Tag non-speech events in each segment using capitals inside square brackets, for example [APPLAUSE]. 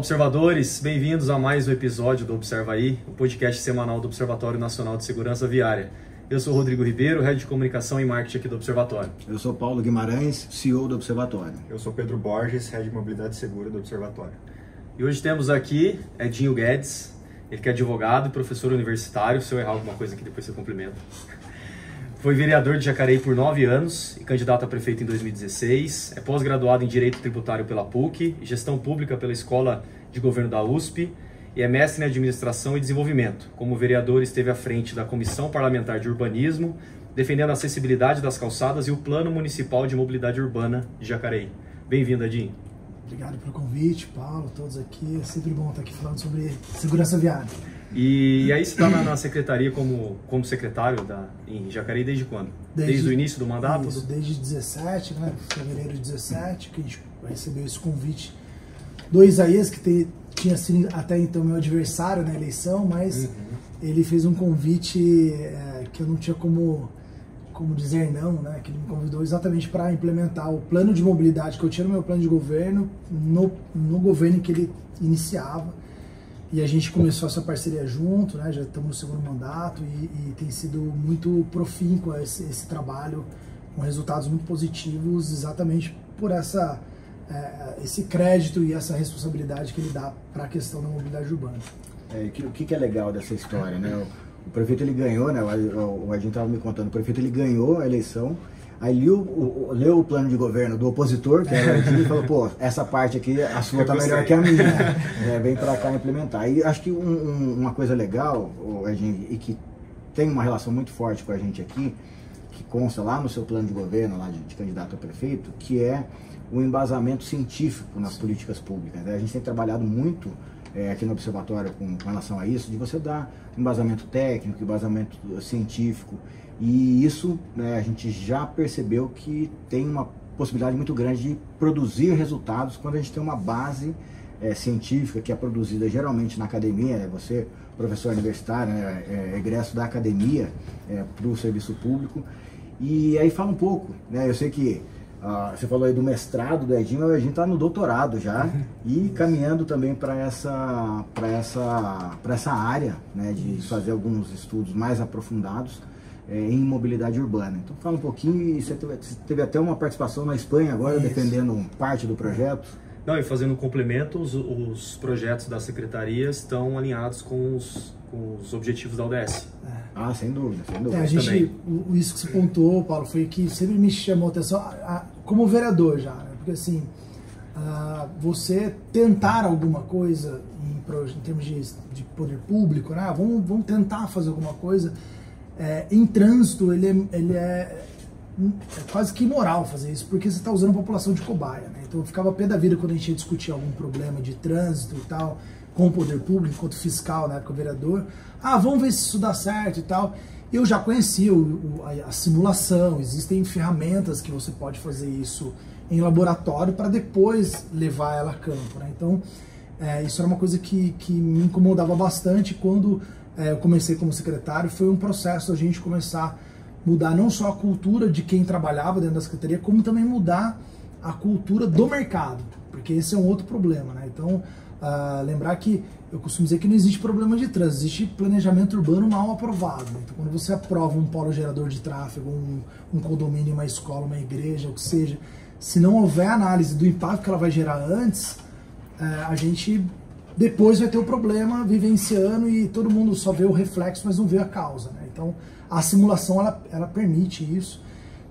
Olá, observadores! Bem-vindos a mais um episódio do Observa Aí, o podcast semanal do Observatório Nacional de Segurança Viária. Eu sou Rodrigo Ribeiro, Head de Comunicação e Marketing aqui do Observatório. Eu sou Paulo Guimarães, CEO do Observatório. Eu sou Pedro Borges, Head de Mobilidade Segura do Observatório. E hoje temos aqui Edinho Guedes, ele que é advogado e professor universitário. Se eu errar alguma coisa aqui, depois você complementa. Foi vereador de Jacareí por nove anos e candidato a prefeito em 2016. É pós-graduado em Direito Tributário pela PUC, Gestão Pública pela Escola de Governo da USP e é mestre em Administração e Desenvolvimento. Como vereador, esteve à frente da Comissão Parlamentar de Urbanismo, defendendo a acessibilidade das calçadas e o Plano Municipal de Mobilidade Urbana de Jacareí. Bem-vindo, Edinho. Obrigado pelo convite, Paulo, todos aqui. É sempre bom estar aqui falando sobre segurança viária. E, aí você está na, na, secretaria como, como secretário da, em Jacareí desde quando? Desde, desde o início do mandato? Isso, desde 17, né? fevereiro de 17, que a gente recebeu esse convite do Isaías, que te, tinha sido até então meu adversário na eleição, mas uhum. ele fez um convite é, que eu não tinha como, como dizer não, né? que ele me convidou exatamente para implementar o plano de mobilidade que eu tinha no meu plano de governo, no, no governo que ele iniciava e a gente começou essa parceria junto, né? Já estamos no segundo mandato e, e tem sido muito profícuo esse, esse, trabalho, com resultados muito positivos, exatamente por essa é, esse crédito e essa responsabilidade que ele dá para a questão da mobilidade urbana. É, o que, que, é legal dessa história, né? O, o prefeito ele ganhou, né? O, o Edinho estava me contando, o prefeito ele ganhou a eleição Aí leu o, leu o plano de governo do opositor, que era o e falou, pô, essa parte aqui, a sua tá melhor que a minha. [LAUGHS] é, vem para cá implementar. E acho que um, um, uma coisa legal, Edinho, e que tem uma relação muito forte com a gente aqui, que consta lá no seu plano de governo, lá de, de candidato a prefeito, que é o embasamento científico nas políticas públicas. Né? A gente tem trabalhado muito é, aqui no Observatório com, com relação a isso, de você dar embasamento técnico, embasamento científico. E isso né, a gente já percebeu que tem uma possibilidade muito grande de produzir resultados quando a gente tem uma base é, científica que é produzida geralmente na academia, né, você, professor universitário, né, é, egresso da academia é, para o serviço público. E aí fala um pouco, né, eu sei que ah, você falou aí do mestrado do Edinho, o Edinho está no doutorado já [LAUGHS] e caminhando também para essa, essa, essa área né, de fazer alguns estudos mais aprofundados é, em mobilidade urbana. Então fala um pouquinho, e você teve, teve até uma participação na Espanha agora, Isso. defendendo parte do projeto. Não, e fazendo um complemento, os, os projetos da secretaria estão alinhados com os, com os objetivos da ODS. É. Ah, sem dúvida, sem dúvida. É, a gente, o, isso que você pontuou, Paulo, foi que sempre me chamou a atenção, a, a, como vereador já, né? porque assim, a, você tentar alguma coisa em, em termos de, de, poder público, né? vamos, vamos tentar fazer alguma coisa, é, em trânsito ele é, ele é, é, quase que imoral fazer isso, porque você está usando a população de cobaia. Né? Então eu ficava pé da vida quando a gente ia discutir algum problema de trânsito e tal, com o poder público, enquanto fiscal, na época vereador. Ah, vamos ver se isso dá certo e tal. Eu já conhecia o, o, a, a, simulação, existem ferramentas que você pode fazer isso em laboratório para depois levar ela a campo. Né? Então, é, isso era uma coisa que, que me incomodava bastante quando é, eu comecei como secretário. Foi um processo a gente começar a mudar não só a cultura de quem trabalhava dentro da secretaria, como também mudar a cultura do mercado, porque esse é um outro problema. Né? Então, Uh, lembrar que eu costumo dizer que não existe problema de trânsito, existe planejamento urbano mal aprovado. Então, quando você aprova um polo gerador de tráfego, um, um condomínio, uma escola, uma igreja, o que seja, se não houver análise do impacto que ela vai gerar antes, uh, a gente depois vai ter o problema vivenciando e todo mundo só vê o reflexo, mas não vê a causa. Né? Então, a simulação ela, ela permite isso.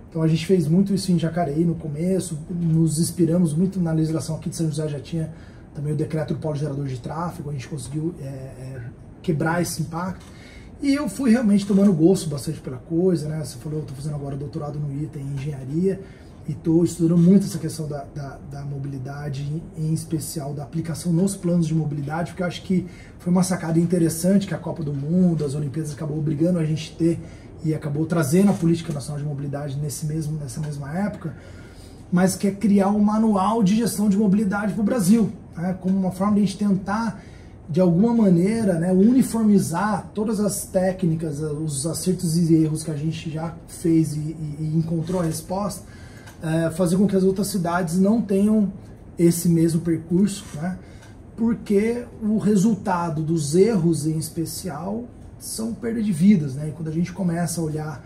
Então a gente fez muito isso em Jacareí no começo, nos inspiramos muito na legislação aqui de São José, já tinha também o decreto do polo gerador de tráfego, a gente conseguiu é, é, quebrar esse impacto. E eu fui realmente tomando gosto bastante pela coisa, né? Você falou, eu estou fazendo agora doutorado no ITA em engenharia e estou estudando muito essa questão da, da, da, mobilidade, em especial da aplicação nos planos de mobilidade, porque eu acho que foi uma sacada interessante que a Copa do Mundo, as Olimpíadas acabou obrigando a gente a ter e acabou trazendo a política nacional de mobilidade nesse mesmo, nessa mesma época, mas que é criar um manual de gestão de mobilidade para o Brasil né, como uma forma de a gente tentar, de alguma maneira, né, uniformizar todas as técnicas, os acertos e erros que a gente já fez e, e, e encontrou a resposta, é, fazer com que as outras cidades não tenham esse mesmo percurso, né, porque o resultado dos erros em especial são perda de vidas, né? E quando a gente começa a olhar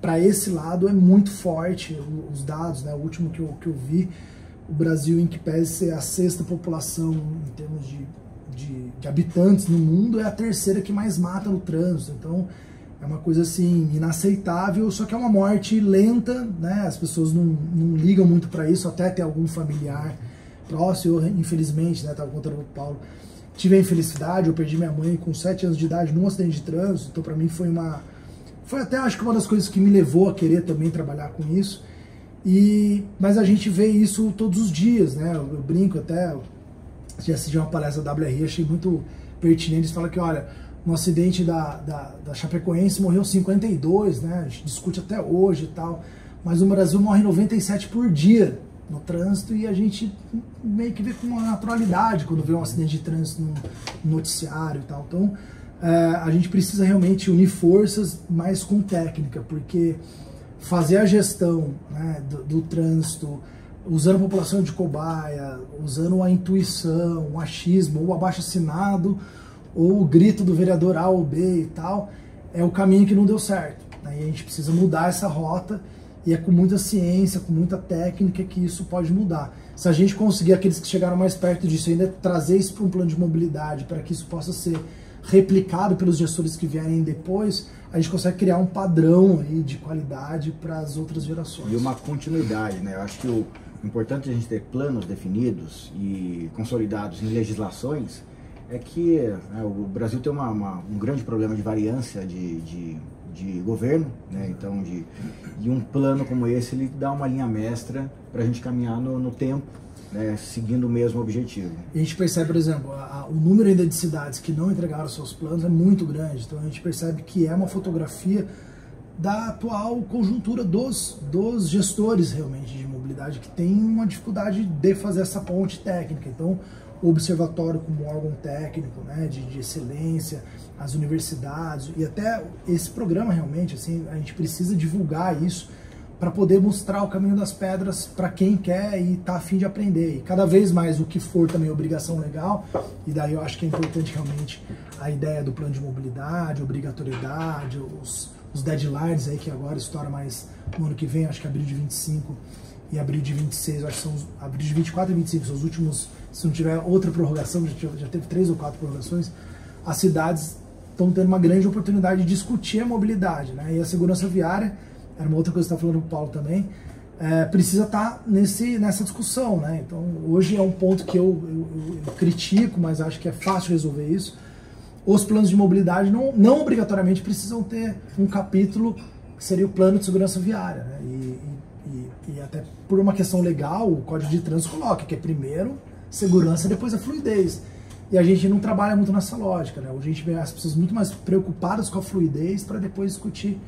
para esse lado é muito forte os dados, né? O último que eu, que eu vi, o Brasil em que pese ser a sexta população em termos de, de, de habitantes no mundo é a terceira que mais mata no trânsito. Então é uma coisa assim inaceitável, só que é uma morte lenta, né? As pessoas não, não ligam muito para isso, até ter algum familiar próximo. Eu, infelizmente, né? Tava contando pro Paulo, tive a infelicidade, eu perdi minha mãe com 7 anos de idade num acidente de trânsito, então para mim foi uma foi até acho que uma das coisas que me levou a querer também trabalhar com isso. E mas a gente vê isso todos os dias, né? Eu, eu brinco até já assisti uma palestra da WRI, achei muito pertinente, eles falam que olha, no acidente da, da, da Chapecoense morreu 52, né? A gente discute até hoje e tal. Mas no Brasil morre 97 por dia no trânsito e a gente meio que vê com uma naturalidade quando vê um acidente de trânsito no noticiário e tal. Então é, a gente precisa realmente unir forças, mais com técnica, porque fazer a gestão né, do, do trânsito, usando a população de cobaia, usando a intuição, o achismo, ou abaixo assinado, ou o grito do vereador A ou B e tal, é o caminho que não deu certo. Né? E a gente precisa mudar essa rota e é com muita ciência, com muita técnica que isso pode mudar. Se a gente conseguir aqueles que chegaram mais perto disso ainda trazer isso para um plano de mobilidade, para que isso possa ser replicado pelos gestores que vierem depois, a gente consegue criar um padrão aí de qualidade para as outras gerações. E uma continuidade, né? Eu acho que o importante a gente ter planos definidos e consolidados em legislações é que né, o Brasil tem uma, uma, um grande problema de variância de, de, de governo, né? então de, de, um plano como esse ele dá uma linha mestra para a gente caminhar no, no tempo, né, seguindo o mesmo objetivo. E a gente percebe, por exemplo, a, a, o número ainda de cidades que não entregaram seus planos é muito grande, então a gente percebe que é uma fotografia da atual conjuntura dos, dos gestores realmente de mobilidade que tem uma dificuldade de fazer essa ponte técnica. Então, o observatório como órgão técnico, né, de, de, excelência, as universidades e até esse programa realmente, assim, a gente precisa divulgar isso para poder mostrar o caminho das pedras para quem quer e está afim de aprender. E cada vez mais o que for também obrigação legal, e daí eu acho que é importante realmente a ideia do plano de mobilidade, obrigatoriedade, os, os deadlines aí que agora estoura mais no ano que vem, acho que abril de 25 e abril de 26, acho que são os, abril de 24 e 25 são os últimos se não tiver outra prorrogação, já, já teve três ou quatro prorrogações, as cidades estão tendo uma grande oportunidade de discutir a mobilidade. Né? E a segurança viária, era uma outra coisa que está falando o Paulo também, é, precisa estar tá nesse, nessa discussão. Né? Então, hoje é um ponto que eu, eu, eu, critico, mas acho que é fácil resolver isso. Os planos de mobilidade não, não obrigatoriamente precisam ter um capítulo que seria o plano de segurança viária. Né? E, e, e até por uma questão legal, o Código de Trânsito coloca que é primeiro segurança, depois a fluidez. E a gente não trabalha muito nessa lógica, né? A gente vê as pessoas muito mais preocupadas com a fluidez para depois discutir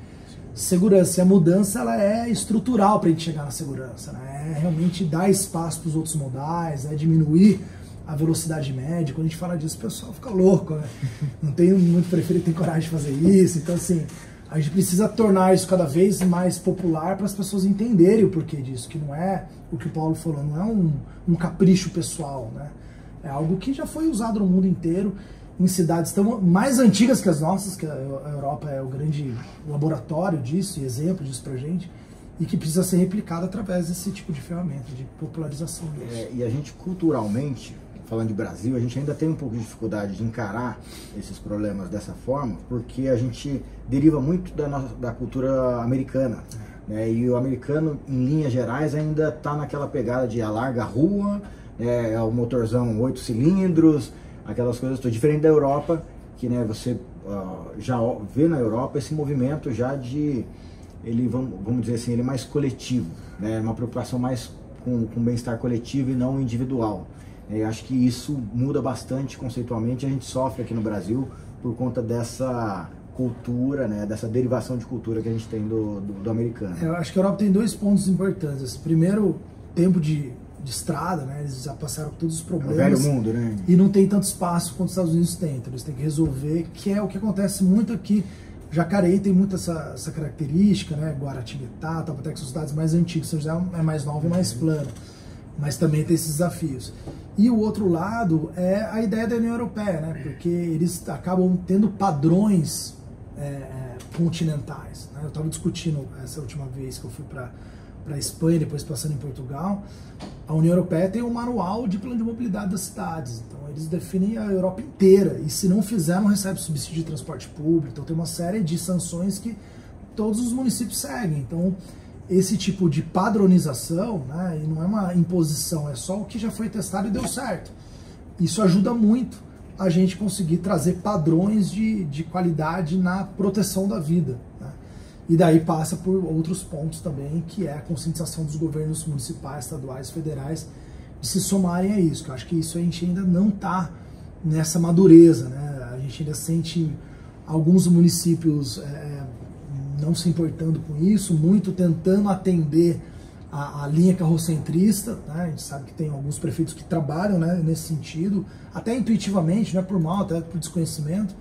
segurança. E a mudança ela é estrutural para a gente chegar na segurança, né? É realmente dar espaço para os outros modais, é diminuir a velocidade média. Quando a gente fala disso, o pessoal fica louco, né? [LAUGHS] Não tem muito preferido tem coragem de fazer isso. Então, assim, a gente precisa tornar isso cada vez mais popular para as pessoas entenderem o porquê disso, que não é o que o Paulo falou, não é um, um capricho pessoal, né? É algo que já foi usado no mundo inteiro em cidades tão mais antigas que as nossas, que a Europa é o grande laboratório disso e exemplo disso pra gente, e que precisa ser replicado através desse tipo de ferramenta, de popularização disso. É, e a gente culturalmente falando de Brasil, a gente ainda tem um pouco de dificuldade de encarar esses problemas dessa forma, porque a gente deriva muito da, nossa, da cultura americana. Né? E o americano, em linhas gerais, ainda está naquela pegada de alarga a rua, é o motorzão oito cilindros, aquelas coisas todas. Diferente da Europa, que né, você uh, já vê na Europa esse movimento já de, ele vamos, vamos dizer assim, ele é mais coletivo, né? uma preocupação mais com, com bem-estar coletivo e não individual. É, acho que isso muda bastante conceitualmente. A gente sofre aqui no Brasil por conta dessa cultura, né, dessa derivação de cultura que a gente tem do, do, do americano. Eu acho que a Europa tem dois pontos importantes. Primeiro, tempo de, de estrada, né, eles já passaram por todos os problemas. É o velho mundo, né? E não tem tanto espaço quanto os Estados Unidos têm. Então eles têm que resolver, que é o que acontece muito aqui. Jacareí tem muito essa, essa característica, né? Guaratinguetá, Tapatec são cidades mais antigas. São José é mais nova e mais plana. Mas também tem esses desafios. E o outro lado é a ideia da União Europeia, né? porque eles acabam tendo padrões é, é continentais. Né? Eu estava discutindo essa última vez que eu fui para a Espanha, depois passando em Portugal. A União Europeia tem um manual de plano de mobilidade das cidades. Então, eles definem a Europa inteira. E se não fizer, não recebe subsídio de transporte público. Então, tem uma série de sanções que todos os municípios seguem. Então, esse tipo de padronização, né, e não é uma imposição, é só o que já foi testado e deu certo. Isso ajuda muito a gente conseguir trazer padrões de, de qualidade na proteção da vida. E daí passa por outros pontos também, que é a conscientização dos governos municipais, estaduais, federais, de se somarem a isso. Que eu acho que isso a gente ainda não está nessa madureza. Né? A gente ainda sente alguns municípios é, não se importando com isso, muito tentando atender a, a linha carrocentrista, né? a gente sabe que tem alguns prefeitos que trabalham né, nesse sentido, até intuitivamente, não é por mal, até por desconhecimento,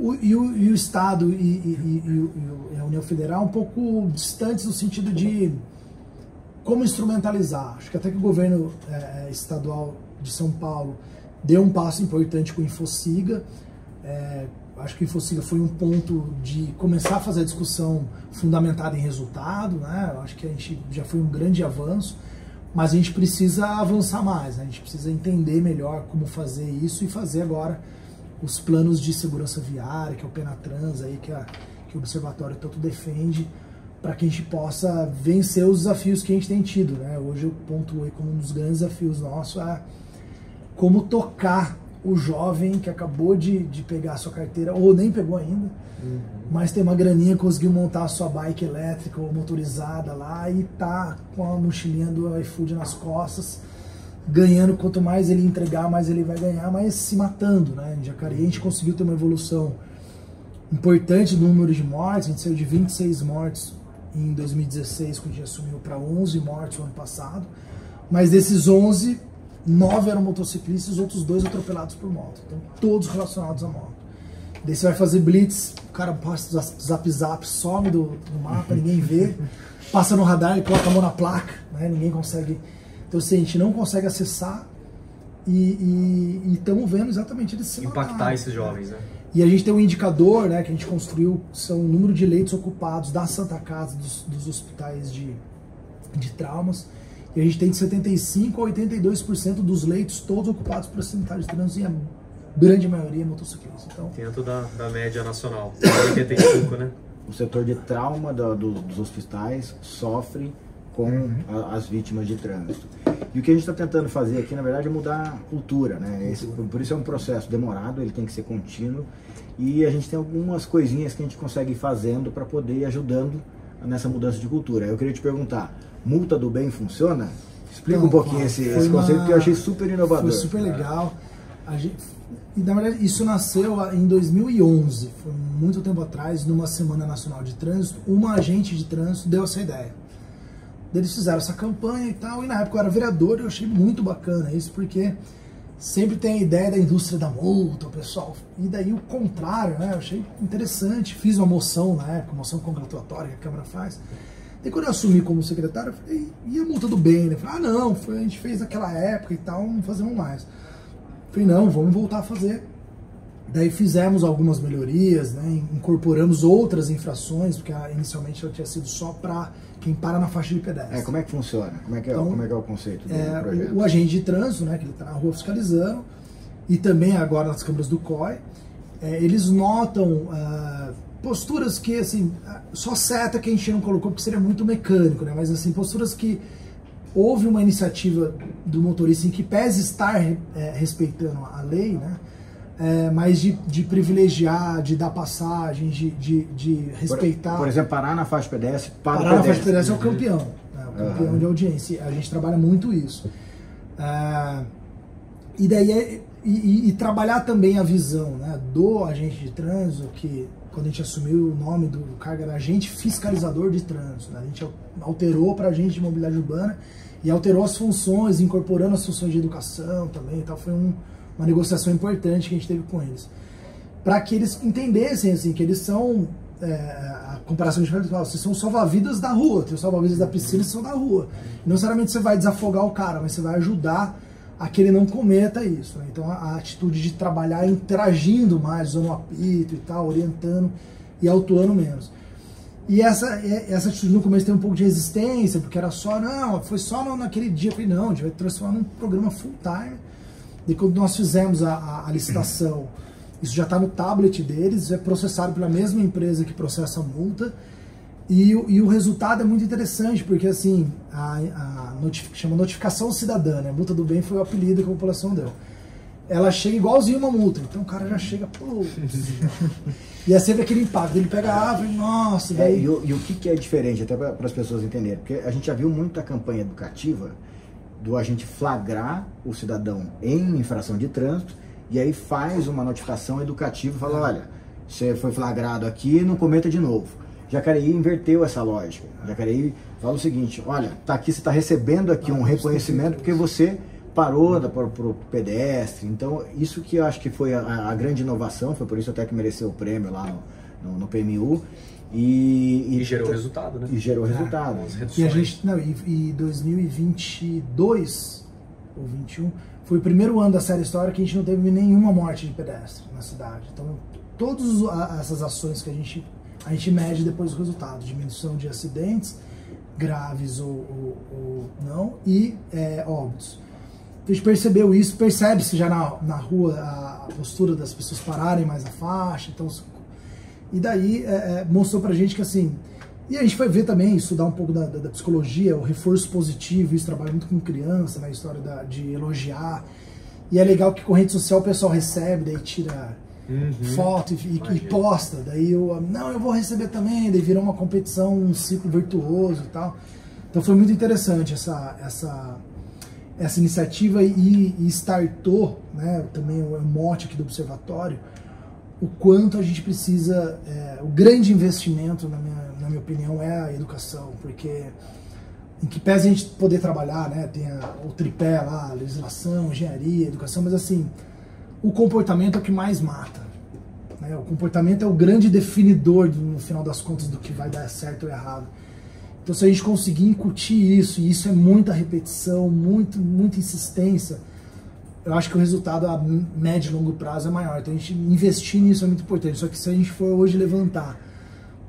o, e, o, e, o, Estado e, e, e, a União Federal um pouco distantes no sentido de como instrumentalizar. Acho que até que o governo é, estadual de São Paulo deu um passo importante com o Infociga, é, acho que o Infociga foi um ponto de começar a fazer a discussão fundamentada em resultado, né? Acho que a gente já foi um grande avanço, mas a gente precisa avançar mais, né? a gente precisa entender melhor como fazer isso e fazer agora os planos de segurança viária, que é o Penatrans aí, que, a, que o Observatório tanto defende, para que a gente possa vencer os desafios que a gente tem tido. Né? Hoje eu pontuei como um dos grandes desafios nossos é como tocar o jovem que acabou de, de pegar a sua carteira, ou nem pegou ainda, uhum. mas tem uma graninha, conseguiu montar a sua bike elétrica ou motorizada lá e tá com a mochilinha do iFood nas costas, ganhando, quanto mais ele entregar, mais ele vai ganhar, mas se matando, né? Em Jacareí a gente conseguiu ter uma evolução importante no número de mortes, a gente saiu de 26 mortes em 2016, quando a gente assumiu, para 11 mortes no ano passado, mas desses 11, nove eram motociclistas, os outros dois atropelados por moto. Então, todos relacionados à moto. Daí você vai fazer blitz, o cara passa zap zap, some do, do mapa, ninguém vê, [LAUGHS] passa no radar e coloca a mão na placa, né? ninguém consegue. Então, assim, a gente não consegue acessar e estamos vendo exatamente eles se Impactar matar, esses jovens, né? E a gente tem um indicador né, que a gente construiu, são o número de leitos ocupados da Santa Casa, dos, dos hospitais de, de traumas. E a gente tem de 75% a 82% dos leitos todos ocupados por acidentes de trânsito e a grande maioria é motociclistas. Então, Dentro da, da média nacional, 85, né? O setor de trauma do, do, dos hospitais sofre com a, as vítimas de trânsito. E o que a gente está tentando fazer aqui, na verdade, é mudar a cultura, né? Esse, por isso é um processo demorado, ele tem que ser contínuo. E a gente tem algumas coisinhas que a gente consegue ir fazendo para poder ir ajudando nessa mudança de cultura. Eu queria te perguntar, multa do bem funciona? Explica então, um pouquinho esse, esse uma... conceito que eu achei super inovador. Foi super legal. Gente... E na verdade isso nasceu em 2011, foi muito tempo atrás, numa Semana Nacional de Trânsito, uma agente de trânsito deu essa ideia. Eles fizeram essa campanha e tal, e na época eu era vereador e eu achei muito bacana isso, porque sempre tem a ideia da indústria da multa, o pessoal. E daí o contrário, né? Eu achei interessante. Fiz uma moção na época, moção congratulatória que a Câmara faz. E quando eu assumi como secretário, eu falei, e a multa do bem? Né? Eu falei, ah, não, foi, a gente fez naquela época e tal, não fazemos mais. Falei, não, vamos voltar a fazer. Daí fizemos algumas melhorias, né? incorporamos outras infrações, porque inicialmente ela tinha sido só para quem para na faixa de pedestre. É, como é que funciona? Como é que é, então, como é, que é o conceito do é, projeto? O, o, agente de trânsito, né, que ele está na rua fiscalizando, e também agora nas câmeras do COI, é, eles notam uh, posturas que, assim, só seta que a gente não colocou porque seria muito mecânico, né, mas assim, posturas que houve uma iniciativa do motorista em que pese estar é, respeitando a lei, né, é, mas de, de, privilegiar, de dar passagem, de, de, de respeitar. Por, por, exemplo, parar na faixa pedestre, para parar na faixa pedestre é o campeão, né, o campeão uhum. de audiência. A gente trabalha muito isso. É, e daí é, e, e, trabalhar também a visão né, do agente de trânsito, que quando a gente assumiu o nome do cargo era agente fiscalizador de trânsito. Né, a gente alterou para agente de mobilidade urbana e alterou as funções, incorporando as funções de educação também. Então foi um, uma negociação importante que a gente teve com eles. Para que eles entendessem assim, que eles são. É, a comparação de fala, vocês são salva-vidas da rua, tem os salva-vidas da piscina são da rua. Não necessariamente você vai desafogar o cara, mas você vai ajudar a que ele não cometa isso. Né? Então a, a, atitude de trabalhar interagindo mais, usando o apito e tal, orientando e autuando menos. E essa, essa atitude no começo tem um pouco de resistência, porque era só, não, foi só naquele dia. Eu falei, não, a gente vai transformar num programa full time. E quando nós fizemos a, a, a licitação, isso já está no tablet deles, é processado pela mesma empresa que processa a multa. E, e o resultado é muito interessante, porque assim, a, a notific, chama notificação cidadã, né? A multa do bem foi o apelido que a população deu ela chega igualzinho uma multa. Então o cara já chega, pô. [LAUGHS] e é sempre aquele impacto. Ele pega a árvore, nossa. É, daí... É, e, o, e o que, que é diferente, até para as pessoas entenderem? Porque a gente já viu muita campanha educativa do agente flagrar o cidadão em infração de trânsito e aí faz uma notificação educativa e fala: olha, você foi flagrado aqui, não cometa de novo. Jacareí inverteu essa lógica. Jacareí fala o seguinte: olha, tá aqui, você está recebendo aqui um reconhecimento porque você parou para o pedestre. Então, isso que eu acho que foi a, a, grande inovação, foi por isso até que mereceu o prêmio lá no, no, no PMU. E, e, e, gerou resultado, né? E gerou é, resultado. E a gente, não, e, e 2022 ou 21 foi o primeiro ano da série história que a gente não teve nenhuma morte de pedestre na cidade. Então, todas essas ações que a gente a gente mede depois o resultado, diminuição de acidentes graves ou, ou, ou não e é, óbitos a gente percebeu isso, percebe-se já na, na rua a postura das pessoas pararem mais a faixa, então e daí é, é, mostrou pra gente que assim, e a gente foi ver também, estudar um pouco da, da, da psicologia, o reforço positivo, isso trabalha muito com criança, na né, história da, de elogiar, e é legal que corrente social o pessoal recebe, daí tira uhum. foto e, e, e, posta, daí eu, não, eu vou receber também, daí virou uma competição, um ciclo virtuoso e tal, então foi muito interessante essa, essa essa iniciativa e, e startou, né, também o mote aqui do observatório, o quanto a gente precisa, é, o grande investimento, na minha, na minha opinião, é a educação, porque em que pese a gente poder trabalhar, né, tem a, o tripé lá, legislação, engenharia, educação, mas assim, o comportamento é o que mais mata. Né? O comportamento é o grande definidor, no final das contas, do que vai dar certo ou errado. Então, se a gente conseguir incutir isso, e isso é muita repetição, muito, muita insistência, eu acho que o resultado a médio e longo prazo é maior. Então, a gente investir nisso é muito importante. Só que se a gente for hoje levantar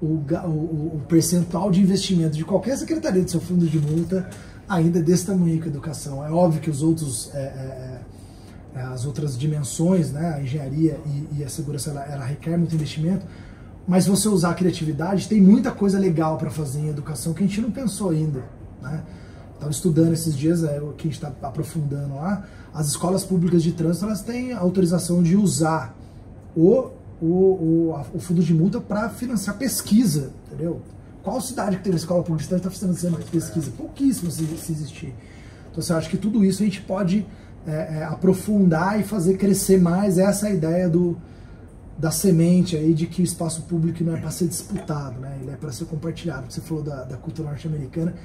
o, o, o percentual de investimento de qualquer secretaria do seu fundo de multa, ainda é desse tamanho a educação. É óbvio que os outros, é, é, é, as outras dimensões, né, a engenharia e, e a segurança, ela, ela requer muito investimento, mas você usar a criatividade, tem muita coisa legal para fazer em educação que a gente não pensou ainda. Né? Estava estudando esses dias, é, o que a gente está aprofundando lá, as escolas públicas de trânsito elas têm autorização de usar o, o, o, a, o fundo de multa para financiar pesquisa, entendeu? Qual cidade que tem uma escola pública de trânsito está financiando pesquisa? Pouquíssimo se, se existir. Então, você acha que tudo isso a gente pode é, é, aprofundar e fazer crescer mais essa ideia do, da semente aí de que o espaço público não é para ser disputado, né? Ele é para ser compartilhado. Você falou da, da cultura norte-americana,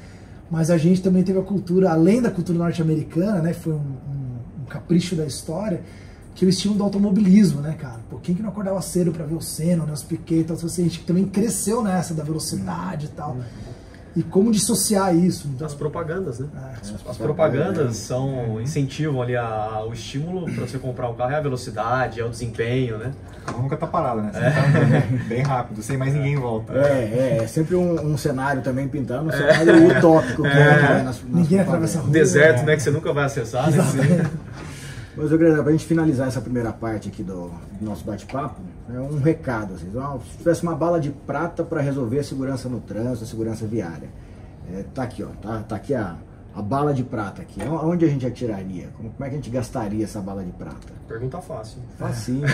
mas a gente também teve a cultura, além da cultura norte-americana, né? Foi um, um, um, capricho da história, que é o estímulo do automobilismo, né, cara? Pô, quem que não acordava cedo para ver o Senna, né, os Piquet tal, a gente também cresceu nessa da velocidade e tal. E como dissociar isso? Então, as propagandas, né? É, as, as, propagandas são incentivam ali a, o estímulo para você comprar um carro é a velocidade, é o desempenho, né? O carro nunca tá parado, né? Você é. tá bem rápido, sem mais ninguém volta. É, é, é sempre um, um cenário também pintando, um é. cenário utópico que é. Né, nas, nas Ninguém atravessa a rua. Deserto, né? Que você nunca vai acessar, né? Mas, eu para a gente finalizar essa primeira parte aqui do, do nosso bate-papo, é um recado. Assim, se tivesse uma bala de prata para resolver a segurança no trânsito, a segurança viária. É, tá aqui, ó. Tá, tá aqui a, a bala de prata aqui. Onde a gente atiraria? Como, como é que a gente gastaria essa bala de prata? Pergunta fácil. Facinho.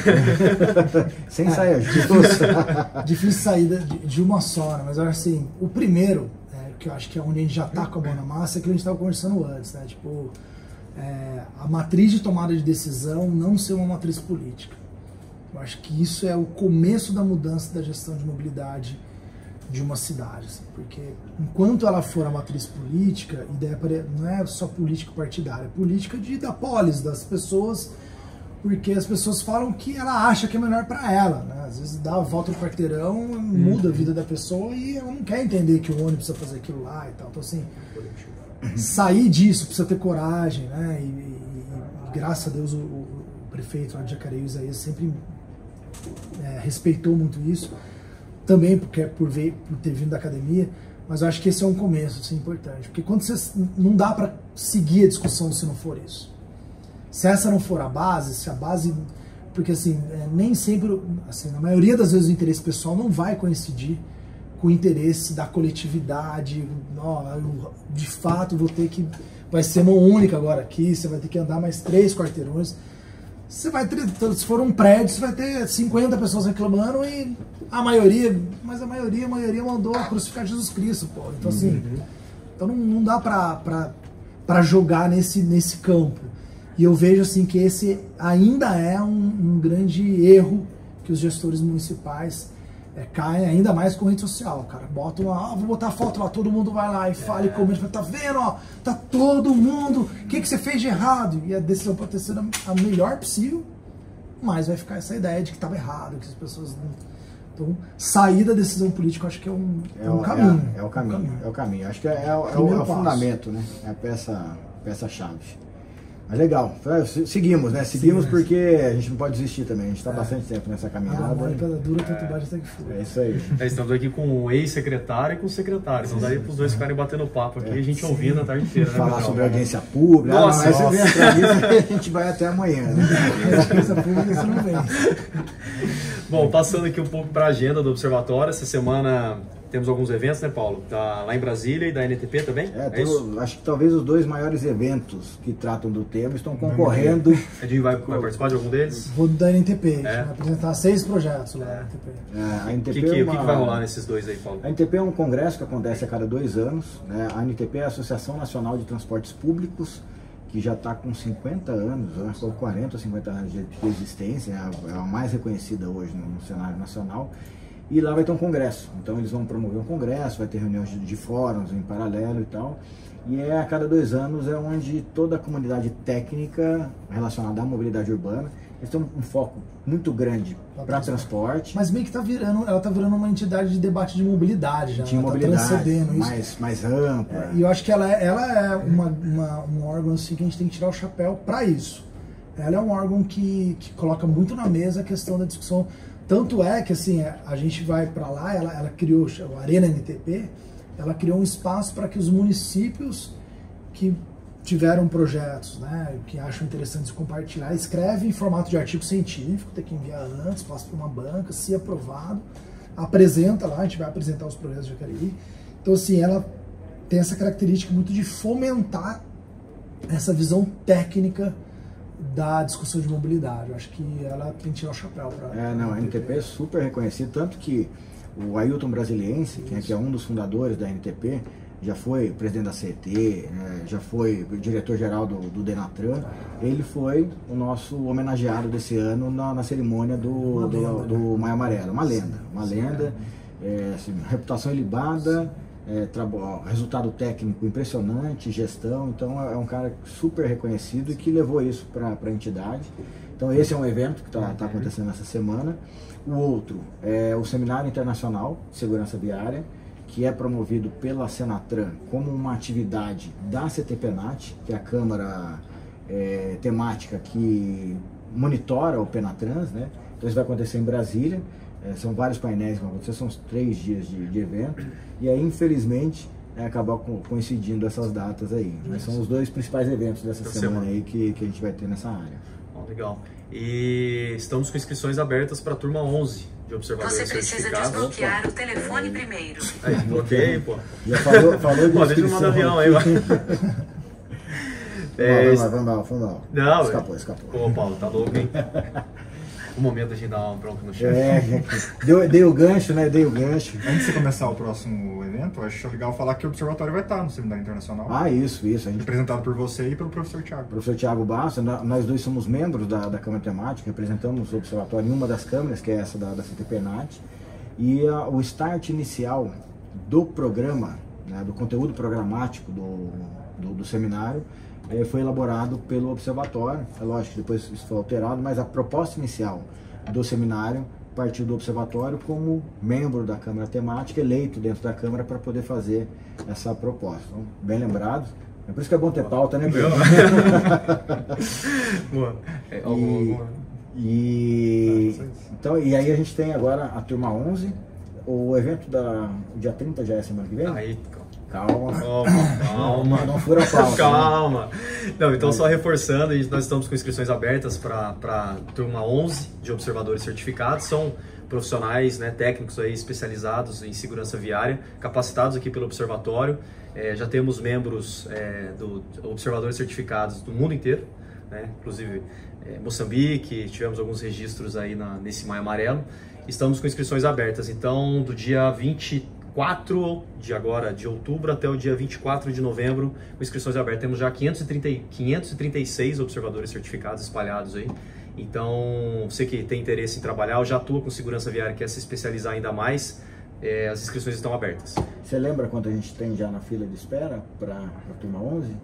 [LAUGHS] Sem saia justa. Difícil sair de, de uma só, né? mas eu acho assim, o primeiro, é, que eu acho que é onde a gente já tá com a mão na massa, é que a gente estava conversando antes, né? Tipo, é, a matriz de tomada de decisão não ser uma matriz política. Eu acho que isso é o começo da mudança da gestão de mobilidade de uma cidade, assim, porque enquanto ela for a matriz política, ideia não é só política partidária, é política de, da polis, das pessoas, porque as pessoas falam que ela acha que é melhor para ela, né? às vezes dá a volta no quarteirão, muda a uhum. vida da pessoa e ela não quer entender que o ônibus precisa fazer aquilo lá e tal, então assim, sair disso precisa ter coragem, né? E, e, graças a Deus o, o, o prefeito lá de Jacareí, Isaías, sempre é, respeitou muito isso, também porque é por, ver, por ter vindo da academia, mas eu acho que esse é um começo, é importante, porque quando você não dá para seguir a discussão se não for isso. Se essa não for a base, se a base porque assim, é, nem sempre, assim, na maioria das vezes o interesse pessoal não vai coincidir com o interesse da coletividade, ó, eu, de fato vou ter que, vai ser mão única agora aqui, você vai ter que andar mais três quarteirões, você vai ter, se for um prédio, você vai ter 50 pessoas reclamando e a maioria, mas a maioria, a maioria mandou crucificar Jesus Cristo, pô, então assim, uhum. então não, não dá pra, pra, pra jogar nesse, nesse campo, e eu vejo assim que esse ainda é um, um grande erro que os gestores municipais é, caem, ainda mais com rede social, cara. Botam lá, ah, vou botar foto lá, todo mundo vai lá e fala é. e comenta, tá vendo, ó, tá todo mundo, o que, que você fez de errado? E a decisão pode ter sido a melhor possível, mas vai ficar essa ideia de que estava errado, que as pessoas não... Então, sair da decisão política, acho que é um, é, é um caminho. É, é, o caminho, é o caminho, é o caminho. Acho que é, é, o, é o fundamento, né? É a peça, peça-chave. Mas legal, seguimos, né? Seguimos Sim, porque a gente não pode desistir também. A gente está é. bastante tempo nessa caminhada. Ah, mãe, pedra dura, tanto bate até que for. É isso aí. É, estamos aqui com o ex-secretário e com o secretário. Então daí para os dois ficarem batendo papo aqui, é. a gente Sim. ouvindo a tarde inteira. Né, Falar né, sobre audiência pública. Nossa, ah, mas nossa. você a gente vai até amanhã. Né? audiência pública você não vem. Bom, passando aqui um pouco para a agenda do Observatório, essa semana temos alguns eventos, né, Paulo? Tá lá em Brasília e da NTP também? É, é acho que talvez os dois maiores eventos que tratam do tema estão concorrendo. Edinho vai, vai participar de algum deles? Vou da NTP, é. vai apresentar seis projetos lá na NTP. É, a NTP que, que, é uma... que, vai rolar nesses dois aí, Paulo? A NTP é um congresso que acontece a cada dois anos. Né? A NTP é a Associação Nacional de Transportes Públicos, que já está com 50 anos, acho que 40 ou 50 anos de existência, é a, mais reconhecida hoje no cenário nacional e lá vai ter um congresso. Então eles vão promover um congresso, vai ter reuniões de, de fóruns em paralelo e tal. E é a cada dois anos é onde toda a comunidade técnica relacionada à mobilidade urbana eles têm um foco muito grande para transporte. Mas meio que tá virando, ela tá virando uma entidade de debate de mobilidade já. De tá mobilidade, tá transcendendo isso. Mais, mais ampla. É, e eu acho que ela é, ela é uma, uma, um órgão assim que a gente tem que tirar o chapéu para isso. Ela é um órgão que, que coloca muito na mesa a questão da discussão tanto é que assim, a gente vai para lá, ela, ela criou a Arena NTP, ela criou um espaço para que os municípios que tiveram projetos, né, que acham interessantes compartilhar, escrevem em formato de artigo científico, tem que enviar antes, passa por uma banca, se aprovado, apresenta lá, a gente vai apresentar os projetos de Jacareí. Então assim, ela tem essa característica muito de fomentar essa visão técnica da discussão de mobilidade. Eu acho que ela tem que tirar o chapéu para. É, não, a NTP é super reconhecido, tanto que o Ailton Brasiliense, que é, que é um dos fundadores da NTP, já foi presidente da CET, né, já foi diretor-geral do, do, Denatran, ele foi o nosso homenageado desse ano na, na cerimônia do, do, do né? Maio Amarelo. Uma lenda, uma lenda, é, assim, reputação ilibada, é, resultado técnico impressionante, gestão, então é, é um cara super reconhecido e que levou isso para a entidade. Então esse é um evento que está tá acontecendo essa semana. O outro é o Seminário Internacional de Segurança Viária, que é promovido pela Senatran como uma atividade da CTPNAT, que é a Câmara é, temática que monitora o Penatrans, né? Então isso vai acontecer em Brasília. É, são vários painéis que vão acontecer, são três dias de, de evento. E aí, infelizmente, é, acabar coincidindo essas datas aí. Mas são os dois principais eventos dessa semana, semana, aí que, que a gente vai ter nessa área. Oh, legal. E estamos com inscrições abertas para a turma 11 de observadores Você precisa desbloquear Opa. o telefone é. primeiro. Aí, bloqueei, pô. Já falou, falou de Pô, deixa eu mandar avião aí, vai. É, vamos lá, vamos lá, vamos lá. Não, escapou, escapou. Pô, Paulo, tá louco, hein? [LAUGHS] o momento da gente dar uma bronca no chefe. É, deu, dei o gancho, né? Dei o gancho. Antes de começar o próximo evento, acho legal falar que o Observatório vai estar no Seminário Internacional. Ah, isso, isso. A gente... Representado por você e pelo professor Tiago. Professor Tiago Bassa, nós dois somos membros da, da Câmara Temática, representamos o Observatório em uma das câmaras, que é essa da, da CTPNAT. E a, o start inicial do programa, né, do conteúdo programático do, do, do seminário, é, foi elaborado pelo observatório. É lógico que depois isso foi alterado, mas a proposta inicial do seminário partiu do observatório como membro da Câmara Temática, eleito dentro da Câmara para poder fazer essa proposta. Então, bem lembrado, É por isso que é bom ter pauta, né, Pedro? [LAUGHS] Boa. É, E, e- Ah, então, e aí a gente tem agora a turma 11, o evento da dia 30 já é semana que vem? Aí, Calma. calma, calma. Não fura pauta. Calma. Não, então só reforçando, nós estamos com inscrições abertas para a turma 11 de observadores certificados. São profissionais, né, técnicos aí especializados em segurança viária, capacitados aqui pelo observatório. É, já temos membros é, do observadores certificados do mundo inteiro, né, inclusive é, Moçambique, tivemos alguns registros aí na, nesse Maio Amarelo. Estamos com inscrições abertas, então do dia 24 de agora, de outubro, até o dia 24 de novembro, com inscrições abertas. Temos já 530, e- 536 observadores certificados espalhados aí. Então, você que tem interesse em trabalhar ou já atua com segurança viária e quer se especializar ainda mais, é, as inscrições estão abertas. Você lembra quanto a gente tem já na fila de espera para a turma 11?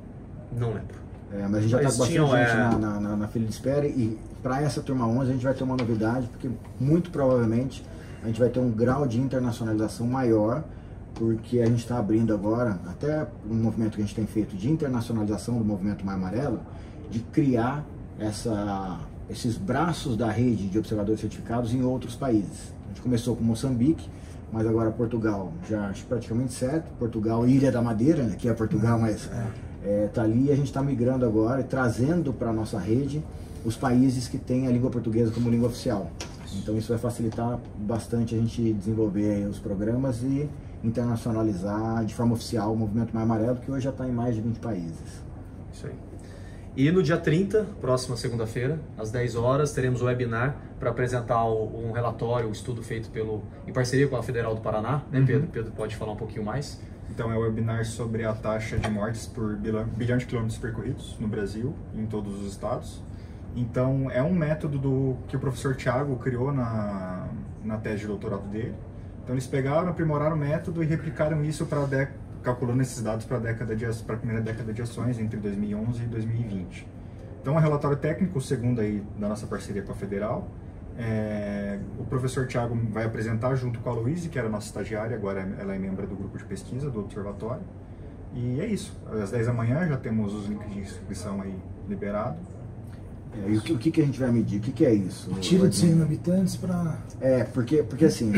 Não lembro. É, mas a gente já está com bastante tinham, gente é- na, na- na- na fila de espera e para essa turma 11 a gente vai ter uma novidade, porque muito provavelmente a gente vai ter um grau de internacionalização maior, porque a gente está abrindo agora, até um movimento que a gente tem feito de internacionalização do movimento Mais Amarelo, de criar essa, esses braços da rede de observadores certificados em outros países. A gente começou com Moçambique, mas agora Portugal já acho praticamente certo. Portugal, Ilha da Madeira, né, que é Portugal, mas está ali e a gente está migrando agora e trazendo para a nossa rede os países que têm a língua portuguesa como língua oficial. Então isso vai facilitar bastante a gente desenvolver aí os programas e internacionalizar de forma oficial o Movimento Mais Amarelo, que hoje já está em mais de 20 países. Isso aí. E no dia 30, próxima segunda-feira, às 10 horas, teremos o webinar para apresentar o- um relatório, um estudo feito pelo, em parceria com a Federal do Paraná, né, Pedro? Pedro pode falar um pouquinho mais. Então é um webinar sobre a taxa de mortes por bilhão, bilhão de quilômetros percorridos no Brasil, em todos os estados. Então é um método do, que o professor Tiago criou na, na tese de doutorado dele. Então eles pegaram, aprimoraram o método e replicaram isso para calculando esses dados para a primeira década de ações entre 2011 e 2020. Então é um relatório técnico, segundo aí da nossa parceria com a Federal. É, o professor Tiago vai apresentar junto com a Luíse, que era nossa estagiária, agora ela é membro do grupo de pesquisa do Observatório. E é isso. Às 10 da manhã já temos os links de inscrição aí liberados. É, e o que, o que a gente vai medir? O que, que é isso? Tira de 100 mil habitantes para. É, porque, porque assim,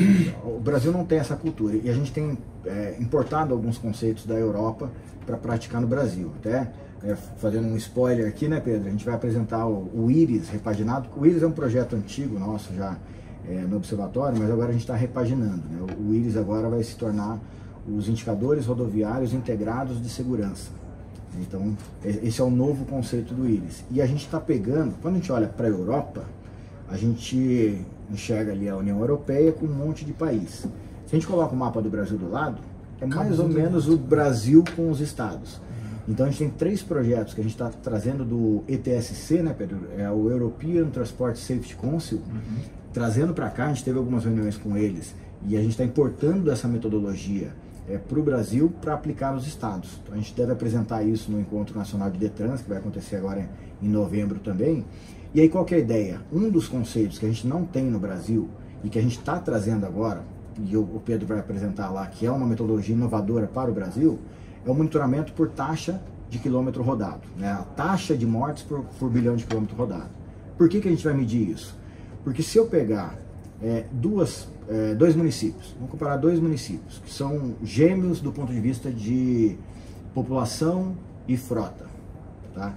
o Brasil não tem essa cultura e a gente tem é, importado alguns conceitos da Europa para praticar no Brasil. Até é, fazendo um spoiler aqui, né, Pedro? A gente vai apresentar o, o IRIS repaginado. O IRIS é um projeto antigo nosso já é, no Observatório, mas agora a gente está repaginando. Né? O, o IRIS agora vai se tornar os indicadores rodoviários integrados de segurança. Então, esse é o novo conceito do IRIS. E a gente está pegando, quando a gente olha para a Europa, a gente enxerga ali a União Europeia com um monte de país. Se a gente coloca o mapa do Brasil do lado, é mais ou menos o Brasil com os estados. Então a gente tem três projetos que a gente está trazendo do ETSC, né, Pedro? É o European Transport Safety Council, trazendo para cá. A gente teve algumas reuniões com eles e a gente está importando essa metodologia para o Brasil para aplicar nos estados. Então a gente deve apresentar isso no Encontro Nacional de Detrans, que vai acontecer agora em novembro também. E aí qual é a ideia? Um dos conceitos que a gente não tem no Brasil e que a gente está trazendo agora, e o o Pedro vai apresentar lá, que é uma metodologia inovadora para o Brasil, é o monitoramento por taxa de quilômetro rodado, né? a taxa de mortes por, por bilhão de quilômetro rodado. Por que, que a gente vai medir isso? Porque se eu pegar é, duas, é, dois municípios, vamos comparar dois municípios, que são gêmeos do ponto de vista de população e frota, tá?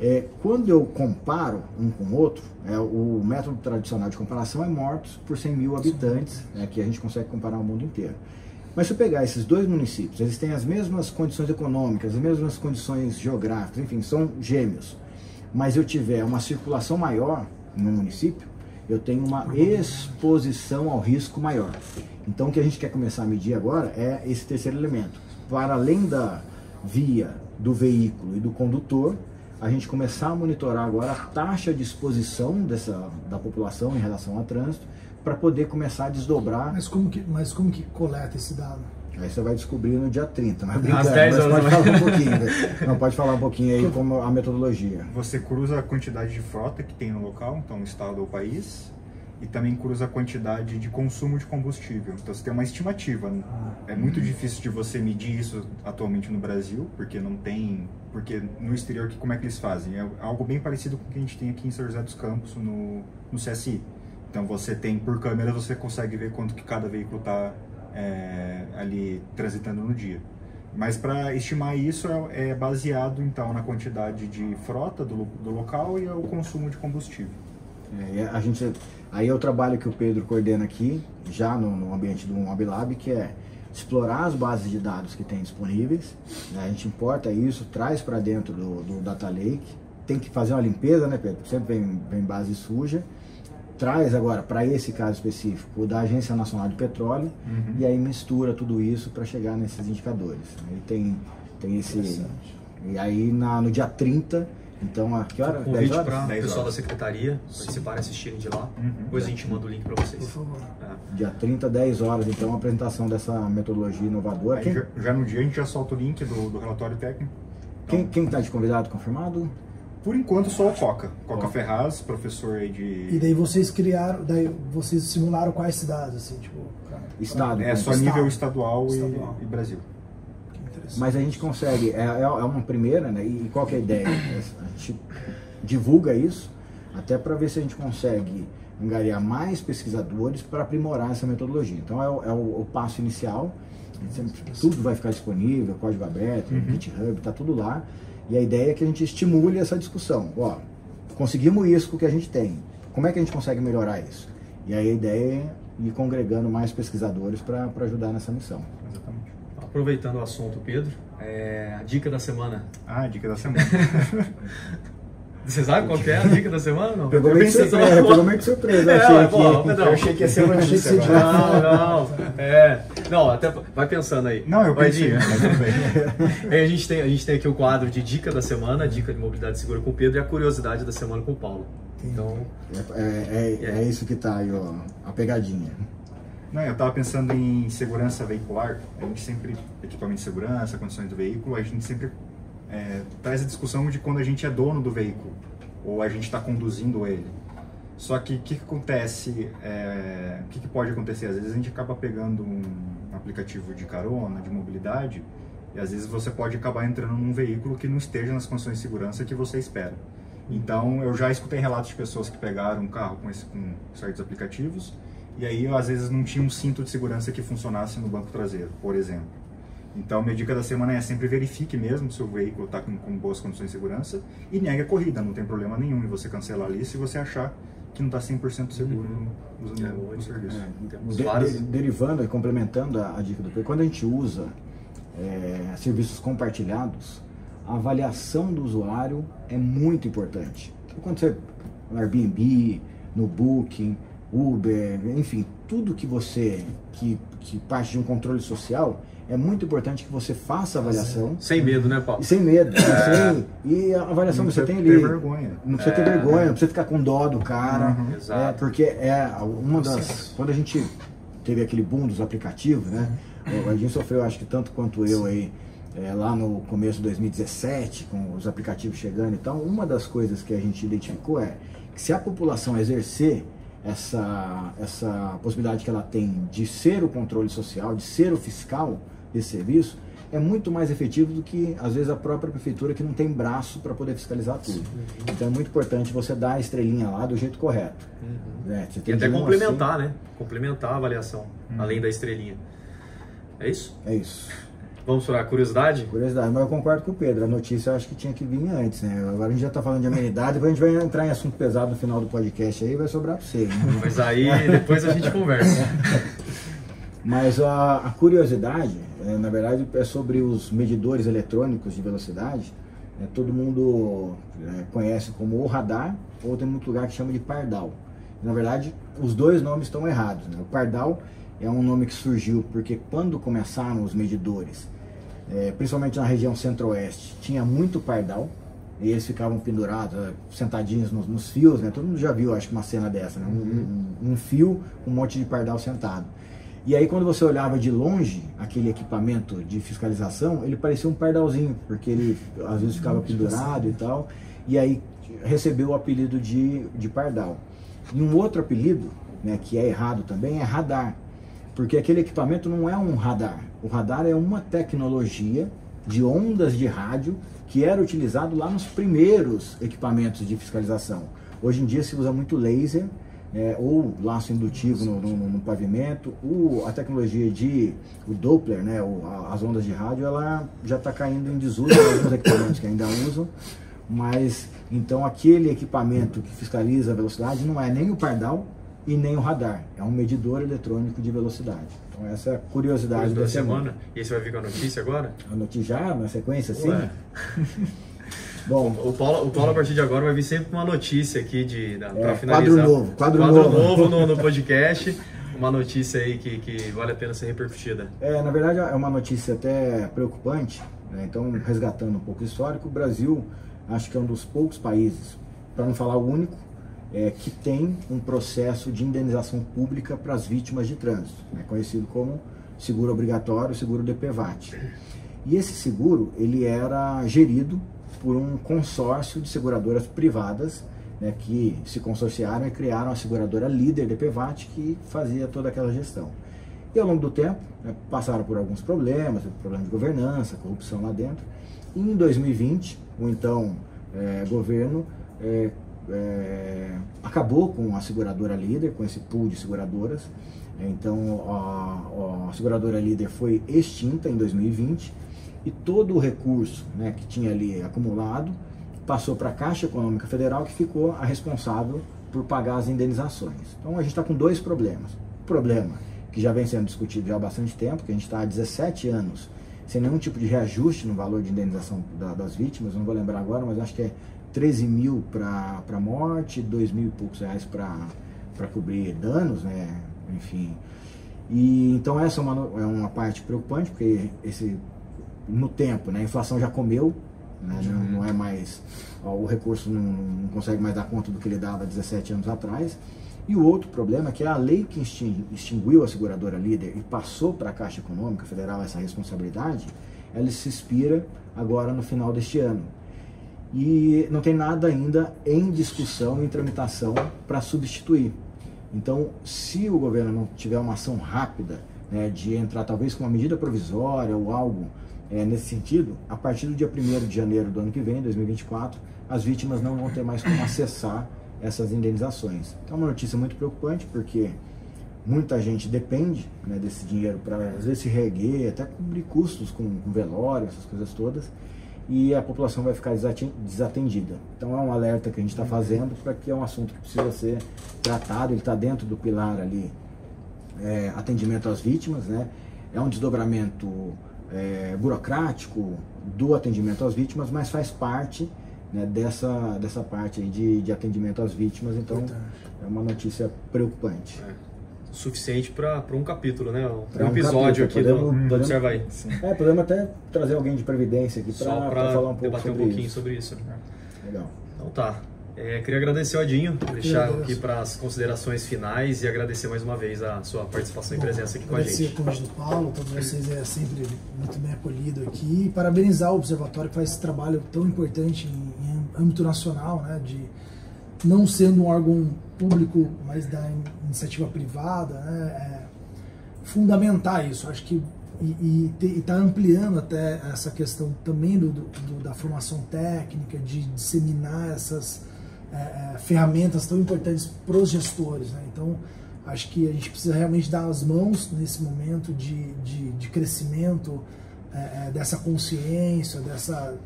É, quando eu comparo um com o outro, é, o método tradicional de comparação é mortos por 100 mil habitantes, né, que a gente consegue comparar o mundo inteiro. Mas se eu pegar esses dois municípios, eles têm as mesmas condições econômicas, as mesmas condições geográficas, enfim, são gêmeos. Mas eu tiver uma circulação maior no município, eu tenho uma exposição ao risco maior. Então o que a gente quer começar a medir agora é esse terceiro elemento. Para além da via, do veículo e do condutor, a gente começar a monitorar agora a taxa de exposição dessa, da população em relação ao trânsito, para poder começar a desdobrar Mas como, que, mas como que coleta esse dado? Aí você vai descobrir no dia 30, mas brincando, Às 10 mas horas pode falar um pouquinho, né? não pode falar um pouquinho aí como a metodologia. Você cruza a quantidade de frota que tem no local, então estado ou país, e também cruza a quantidade de consumo de combustível. Então você tem uma estimativa. É muito difícil de você medir isso atualmente no Brasil, porque não tem, porque no exterior como é que eles fazem? É algo bem parecido com o que a gente tem aqui em São José dos Campos no, no CSI. Então você tem por câmera você consegue ver quanto que cada veículo está é, ali transitando no dia. Mas para estimar isso é, é, baseado então na quantidade de frota do, do local e o consumo de combustível. É, a gente, aí é o trabalho que o Pedro coordena aqui, já no, no ambiente do Mobilab, que é explorar as bases de dados que tem disponíveis. Né? A gente importa isso, traz para dentro do, do, Data Lake. Tem que fazer uma limpeza, né, Pedro? Sempre vem, vem base suja. Traz agora, para esse caso específico, o da Agência Nacional de Petróleo. Uhum. E aí mistura tudo isso para chegar nesses indicadores. Aí tem, tem esse. E aí na, no dia 30 então, a que hora? Um convite para o pessoal da secretaria participarem, assistirem de lá. Uhum. Depois a gente manda o link para vocês. Por favor. É. Dia 30, 10 horas, então, a apresentação dessa metodologia inovadora. Quem... Já, já, no dia a gente já solta o link do, do relatório técnico. Então... Quem está de convidado confirmado? Por enquanto só o Coca. Coca Ferraz, professor aí de. E daí vocês criaram, daí vocês simularam quais cidades, assim, tipo. Pra... Estado. É só estado. nível estadual, estadual. E, e Brasil. Mas a gente consegue, é, é, é uma primeira, né? E qual que é a ideia? A gente divulga isso, até para ver se a gente consegue angariar mais pesquisadores para aprimorar essa metodologia. Então é o, é o, o passo inicial, tudo vai ficar disponível, código aberto, uhum. GitHub, está tudo lá. E a ideia é que a gente estimule essa discussão. Ó, conseguimos isso com o que a gente tem. Como é que a gente consegue melhorar isso? E aí a ideia é ir congregando mais pesquisadores para ajudar nessa missão. Exatamente aproveitando o assunto, Pedro, é a dica da semana. Ah, a dica da semana. [LAUGHS] Você sabe qual é a dica da semana? Não? Pegou meio de surpresa. [LAUGHS] Pegou meio de surpresa. É, achei que... não, eu achei que ia ser uma notícia. Não, não. É. Não, até vai pensando aí. Não, eu pensei. [LAUGHS] a, gente tem, a gente tem aqui o quadro de dica da semana, dica de mobilidade segura com o Pedro e a curiosidade da semana com o Paulo. Então... É, é, é, é isso que tá aí, ó, a pegadinha. Não, eu estava pensando em segurança veicular. A gente sempre, equipamento de segurança, condições do veículo, a gente sempre é, traz a discussão de quando a gente é dono do veículo ou a gente está conduzindo ele. Só que o que, que, acontece, é, o que, que, pode acontecer? Às vezes a gente acaba pegando um aplicativo de carona, de mobilidade, e às vezes você pode acabar entrando num veículo que não esteja nas condições de segurança que você espera. Então eu já escutei relatos de pessoas que pegaram um carro com, esse, com certos aplicativos e aí às vezes não tinha um cinto de segurança que funcionasse no banco traseiro, por exemplo. Então, minha dica da semana é sempre verifique mesmo se o veículo está com, com, boas condições de segurança e negue a corrida, não tem problema nenhum em você cancelar ali se você achar que não está 100% seguro uhum. usando é, o serviço. É, de, de, derivando e complementando a, a, dica do Pedro, quando a gente usa é, serviços compartilhados, a avaliação do usuário é muito importante. Então, quando você no Airbnb, no Booking, Uber, enfim, tudo que você que, que parte de um controle social, é muito importante que você faça a avaliação. Sem medo, né, Paulo? Sem medo. É. Sem, e a avaliação não você tem ali. Ter vergonha. Não precisa é. ter vergonha, não precisa ficar com dó do cara. Uhum. Exato. É, porque é uma das. Quando a gente teve aquele boom dos aplicativos, né? Uhum. A gente sofreu, acho que tanto quanto eu aí. É, lá no começo de 2017, com os aplicativos chegando e tal, uma das coisas que a gente identificou é que se a população exercer essa, essa possibilidade que ela tem de ser o controle social, de ser o fiscal desse serviço, é muito mais efetivo do que, às vezes, a própria prefeitura que não tem braço para poder fiscalizar tudo. Uhum. Então é muito importante você dar a estrelinha lá do jeito correto. Uhum. É, e até complementar, assim... né? Complementar a avaliação, uhum. além da estrelinha. É isso? É isso. Vamos para a curiosidade? Curiosidade, mas eu concordo com o Pedro. A notícia eu acho que tinha que vir antes, né? Agora a gente já está falando de amenidade, depois a gente vai entrar em assunto pesado no final do podcast aí, vai sobrar para você. Né? Mas aí depois a gente conversa. [LAUGHS] mas a, a curiosidade, é, na verdade, é sobre os medidores eletrônicos de velocidade. É, todo mundo é, conhece como o radar, ou tem muito lugar que chama de pardal. Na verdade, os dois nomes estão errados. Né? O pardal é um nome que surgiu porque quando começaram os medidores é, principalmente na região centro-oeste, tinha muito pardal, e eles ficavam pendurados, é, sentadinhos nos, nos, fios, né? Todo mundo já viu, acho que uma cena dessa, né? Um, um, um, fio, um monte de pardal sentado. E aí quando você olhava de longe aquele equipamento de fiscalização, ele parecia um pardalzinho, porque ele às vezes ficava pendurado e tal, e aí recebeu o apelido de, de pardal. E um outro apelido, né, que é errado também, é radar. Porque aquele equipamento não é um radar. O radar é uma tecnologia de ondas de rádio que era utilizado lá nos primeiros equipamentos de fiscalização. Hoje em dia se usa muito laser é, ou laço indutivo no, no, no pavimento. O, a tecnologia de o Doppler, né, o, as ondas de rádio, ela já está caindo em desuso alguns equipamentos que ainda usam. Mas então aquele equipamento que fiscaliza a velocidade não é nem o pardal e nem o radar, é um medidor eletrônico de velocidade. Então essa é a curiosidade da semana. semana. E você vai vir com a notícia agora? A notícia já na sequência, assim? [LAUGHS] Bom, O Paulo, o Paulo, a partir de agora, vai vir sempre com uma notícia aqui de, É, finalizar. quadro novo, quadro novo. no, no [LAUGHS] podcast. Uma notícia aí que, que vale a pena ser repercutida. É, na verdade é uma notícia até preocupante, né? então resgatando um pouco o histórico, o Brasil acho que é um dos poucos países, para não falar o único, é, que tem um processo de indenização pública para as vítimas de trânsito, né? conhecido como seguro obrigatório, seguro DPVAT. E esse seguro ele era gerido por um consórcio de seguradoras privadas né, que se consorciaram e criaram a seguradora líder DPVAT que fazia toda aquela gestão. E ao longo do tempo, né, passaram por alguns problemas, problemas de governança, corrupção lá dentro. E em 2020, o então eh, governo eh, eh, acabou com a seguradora líder, com esse pool de seguradoras. Então a, a seguradora líder foi extinta em 2020 e todo o recurso né, que tinha ali acumulado passou para a Caixa Econômica Federal, que ficou a responsável por pagar as indenizações. Então a gente está com dois problemas. O problema que já vem sendo discutido já há bastante tempo, que a gente está há 17 anos sem nenhum tipo de reajuste no valor de indenização da- das vítimas, não vou lembrar agora, mas acho que é 13 mil para morte, 2 mil e poucos reais para cobrir danos, né? enfim. E, então essa é uma, é uma parte preocupante, porque esse, no tempo né, a inflação já comeu, né, não, não é mais, ó, o recurso não, não consegue mais dar conta do que ele dava 17 anos atrás. E o outro problema é que a lei que extin- extinguiu a seguradora líder e passou para a Caixa Econômica Federal essa responsabilidade, ela se expira agora no final deste ano. E não tem nada ainda em discussão, em tramitação para substituir. Então, se o governo não tiver uma ação rápida né, de entrar talvez com uma medida provisória ou algo é, nesse sentido, a partir do dia 1 de janeiro do ano que vem, 2024, as vítimas não vão ter mais como acessar essas indenizações. Então, é uma notícia muito preocupante, porque muita gente depende né, desse dinheiro para, às vezes, se reerguer, até cobrir custos com, com velório, essas coisas todas, e a população vai ficar desaten- desatendida. Então, é um alerta que a gente está fazendo para que é um assunto que precisa ser tratado, ele está dentro do pilar ali é, atendimento às vítimas, né? É um desdobramento é, burocrático do atendimento às vítimas, mas faz parte né, dessa, dessa parte aí de, de atendimento às vítimas, então é uma notícia preocupante. Suficiente para um capítulo, né? Um Pra um episódio capítulo, aqui do, podemos- do Observa aí. Sim. É, podemos até trazer alguém de previdência aqui para falar um pouco debater sobre um pouquinho isso. sobre isso. Legal. Então tá. É, queria agradecer ao Adinho, deixar aqui para as considerações finais e agradecer mais uma vez a sua participação e presença aqui com a Agradecer gente. o convite do Paulo, todos vocês é sempre muito bem acolhido aqui. E parabenizar o Observatório que faz esse trabalho tão importante em, em âmbito nacional, né, de não sendo um órgão público, mas da in- iniciativa privada, né, é fundamentar isso. Acho que e está ampliando até essa questão também do- do- da formação técnica, de disseminar essas é, é, ferramentas tão importantes para os gestores. Né? Então, acho que a gente precisa realmente dar as mãos nesse momento de, de, de crescimento é, é, dessa consciência, dessa.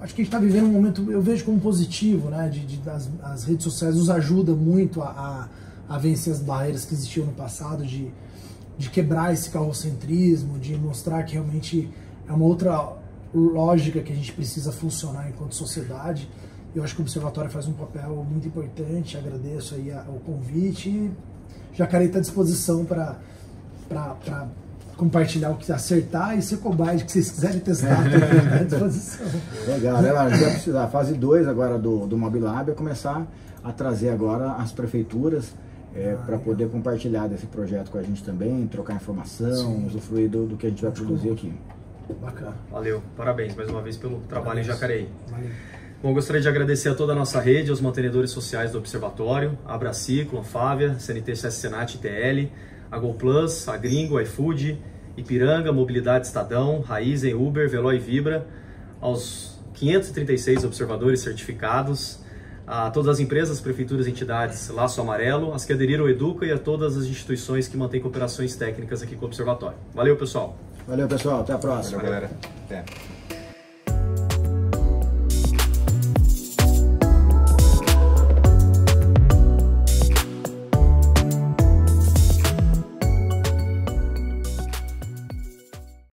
Acho que a gente está vivendo um momento, eu vejo como positivo, né? De, de- as, as redes sociais nos ajudam muito a, a, a vencer as barreiras que existiam no passado, de, de quebrar esse carrocentrismo, de mostrar que realmente é uma outra lógica que a gente precisa funcionar enquanto sociedade. Eu acho que o Observatório faz um papel muito importante, agradeço aí a- o convite e Jacarei está à disposição para compartilhar o que acertar e ser cobaia de que vocês quiserem testar, [LAUGHS] está à disposição. Legal, né? A gente vai precisar. Fase 2 agora do, do Mobilab é começar a trazer agora as prefeituras para poder compartilhar desse projeto com a gente também, trocar informação, Sim. usufruir do, do que a gente vai produzir aqui. Bacana. Valeu, parabéns mais uma vez pelo trabalho em Jacareí. Valeu. Bom, gostaria de agradecer a toda a nossa rede, aos mantenedores sociais do Observatório, a Abraciclo, a Fávia, CNT Senat ITL, a GoPlus, a Gringo, a iFood, Ipiranga, Mobilidade Estadão, Raizen, Uber, Veloy Vibra, aos 536 observadores certificados, a todas as empresas, prefeituras e entidades Laço Amarelo, as que aderiram ao Educa e a todas as instituições que mantêm cooperações técnicas aqui com o Observatório. Valeu, pessoal! Valeu, pessoal. Até a próxima. Valeu, galera. Até.